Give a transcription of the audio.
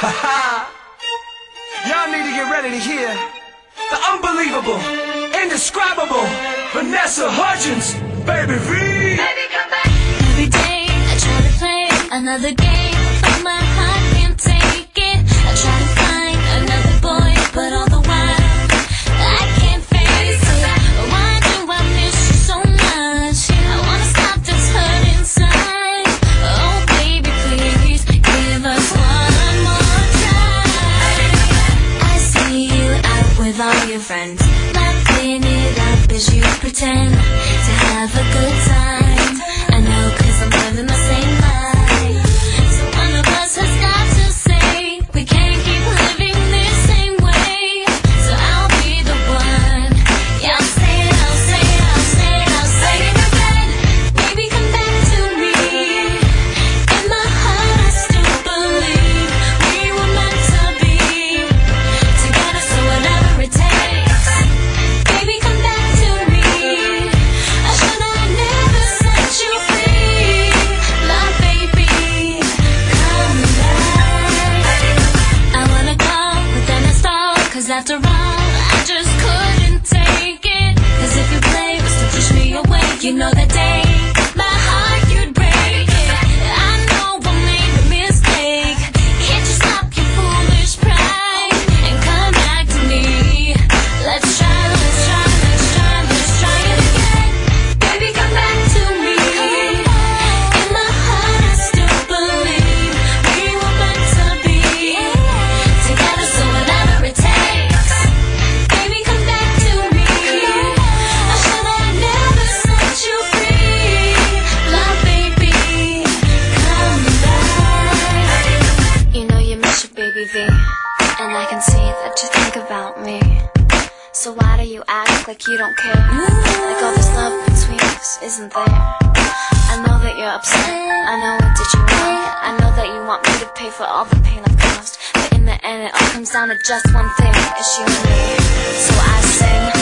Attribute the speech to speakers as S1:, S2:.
S1: Y'all need to get ready to hear the unbelievable, indescribable Vanessa Hudgens, baby V.
S2: Every day I try to play another game, friends, laughing it up as you pretend to have a good time. After all, I just couldn't take it. Cause if you play, was to push me away, you know that day, Do you act like you don't care? Like all this love between us isn't there? I know that you're upset. I know what did you want. I know that you want me to pay for all the pain I've caused. But in the end, it all comes down to just one thing: it's you and me. So I sing,